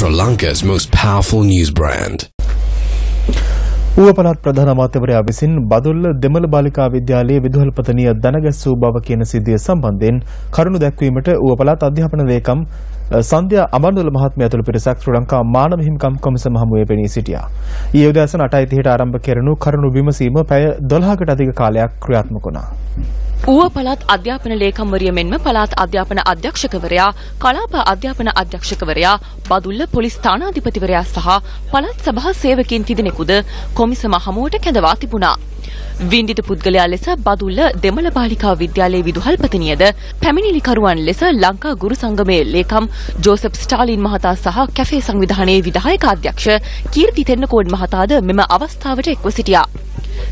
Sri Lanka's most powerful news brand. ඌව පළාත් ප්‍රධාන අමාත්‍යවරයා විසින් බදුල්ල දෙමළ බාලිකා විද්‍යාලයේ විදුහල්පතනිය දනගැස්සූ බව කියන සිද්ධිය සම්බන්ධයෙන් කරුණු දැක්වීමට ඌව පළාත් අධ්‍යාපන ලේකම් සන්ධ්‍යා අමරදුල මහත්මිය ඇතුළු පිරිසක් ශ්‍රී ලංකා මානව හිමිකම් කොමිසම හමුවේ පෙනී සිටියා. ඊයේ උදෑසන 8:30ට ආරම්භ කෙරුණු කරුණු විමසීම පැය 12කට අධික කාලයක් ක්‍රියාත්මක වුණා. ඌව පළාත් අධ්‍යාපන ලේකම්වරිය මෙන්ම පළාත් අධ්‍යාපන අධ්‍යක්ෂකවරයා, කලාප අධ්‍යාපන අධ්‍යක්ෂකවරයා, බදුල්ල පොලිස් ස්ථානාධිපතිවරයා සහ පළාත් සභා සේවකයින් තිදෙනෙකුද කොමිසම හමුවට කැඳවා තිබුණා. වින්දිත පුද්ගලයා ලෙස බදුල්ල දෙමළ බාලිකා විද්‍යාලයේ විදුහල්පතිනියද පැමිණිලිකරුවන් ලෙස ලංකා ගුරු සංගමයේ ලේකම් ජෝසප් ස්ටාලින් මහතා සහ කැෆේ සංවිධානයේ විධායක අධ්‍යක්ෂ කීර්ති තෙන්නකෝන් මහතාද මෙම අවස්ථාවට එක්ව සිටියා.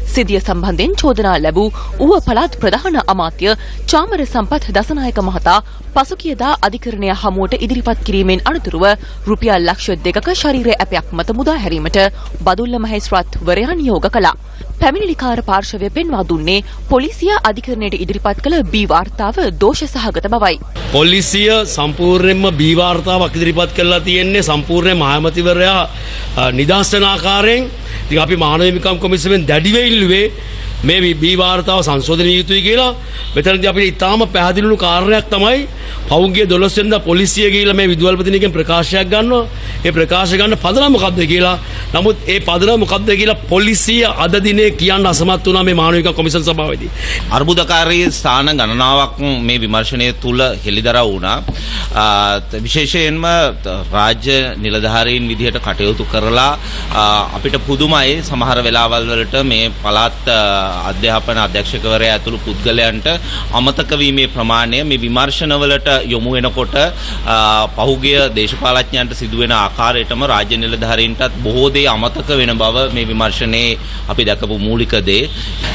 සිදිය සම්බන්ධයෙන් චෝදනා ලැබූ ඌව පළාත් ප්‍රධාන අමාත්‍ය චාමර සම්පත් දසනායක මහතා පසුගියදා අධිකරණය හමුවට ඉදිරිපත් කිරීමෙන් අනතුරුව රුපියල් ලක්ෂ දෙකක ශරීර ඇපයක් මත මුදා හැරීමට බදුල්ල මහේස්ත්‍රාත්වරයා නියෝග කළා. පැමිණිලිකාර පාර්ශවය පෙන්වා දුන්නේ පොලිසිය අධිකරණයට ඉදිරිපත් කළ බී වාර්තාව දෝෂ සහගත බවයි. පොලිසිය සම්පූර්ණයෙන්ම බී වාර්තාවක් ඉදිරිපත් කරලා තියෙන්නේ සම්පූර්ණයෙන්ම මහමැතිවරයා නිදහස් වෙන ආකාරයෙන් ඉතින් අපි මානව හිමිකම් කොමිසමෙන් දැඩිව way මේ බී වාර්තාව සංශෝධනය යුතුයි කියලා මෙතනදී අපිට ඉතාම පැහැදිලිවුණු කාරණයක් තමයි පෞද්ගලික 12 වෙනිදා පොලිසිය ගිහිල්ලා මේ විදුහල්පතිනියගෙන් ප්‍රකාශයක් ගන්නවා. ඒ ප්‍රකාශ ගන්න පදනම මොකද්ද කියලා. නමුත් ඒ පදනම මොකද්ද කියලා පොලිසිය අද දිනේ කියන්න අසමත් වුණා මේ මානව හිමිකම් කොමිසම් සභාවේදී. අර්බුදකාරී ස්ථාන ගණනාවක් මේ විමර්ශනය තුල හෙළිදරව් වුණා. විශේෂයෙන්ම රාජ්‍ය නිලධාරීන් විදිහට කටයුතු කරලා අපිට පුදුමයි සමහර වෙලාවල් වලට මේ පළාත් අධ්‍යාපන අධ්‍යක්ෂකවරයා ඇතුළු පුද්ගලයන්ට අමතක වීමේ ප්‍රමාණය මේ විමර්ශනවලට යොමු වෙනකොට පහුගිය දේශපාලඥයන්ට සිදුවෙන ආකාරයටම රාජ්‍ය නිලධාරීන්ටත් බොහෝ දේ අමතක වෙන බව මේ විමර්ශනයේ අපි දැකපු මූලික දේ.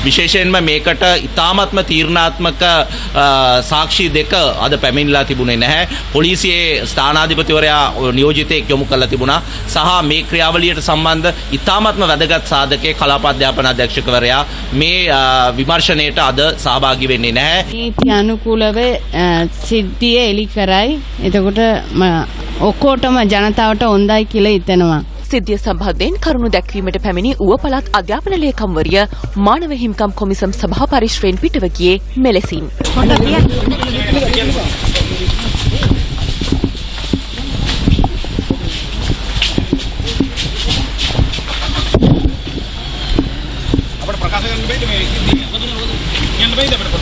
විශේෂයෙන්ම මේකට ඉතාමත්ම තීරණාත්මක සාක්ෂි දෙක අද පැමිණලා තිබුණේ නැහැ. පොලිසියේ ස්ථානාධිපතිවරයා නියෝජිතයෙක් යොමු කරලා තිබුණා. සහ මේ ක්‍රියාවලියට සම්බන්ධ ඉතාමත්ම වැදගත් සාධකයේ කලාප අධ්‍යාපන අධ්‍යක්ෂකවරයා මේ විමර්ශනයට අද සහභාගී වෙන්නේ නැහැ. නීති අනුකූලව සිද්ධිය එලි කරයි. එතකොට ඔක්කොටම ජනතාවට හොඳයි කියලා හිතෙනවා. සිද්ධිය සම්බන්ධයෙන් කරුණු දැක්වීමට පැමිණි ඌව පළාත් අධ්‍යාපන ලේකම්වරිය මානව හිමිකම් කොමිසම් සභා පරිශ්‍රයෙන් පිටව ගියේ මෙලෙසින්. අපිට ප්‍රකාශ කරන්න බෑද මේ යන්න බෑද අපිට